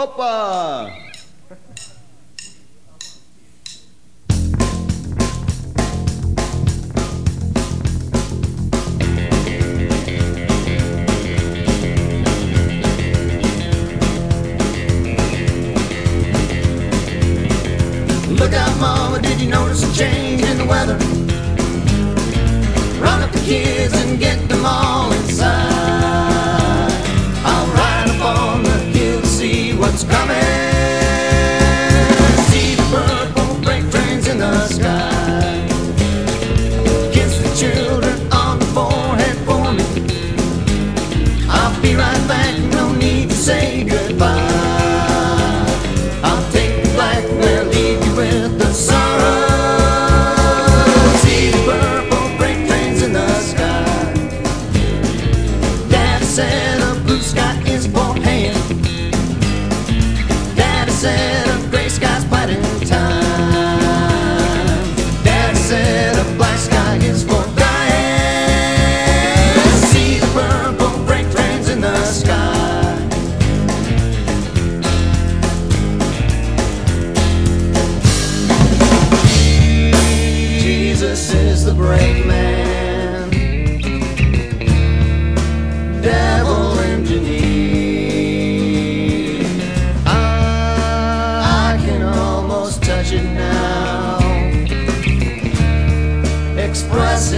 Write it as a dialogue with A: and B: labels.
A: Opa!
B: Look out, Mama, did you notice a change in the weather? Run up the kids and get them all said a blue sky is for hand. Daddy said a gray sky's fighting time. Daddy said a black sky is for dying. See the purple freight trains in the sky. Jesus is the brave it now. Express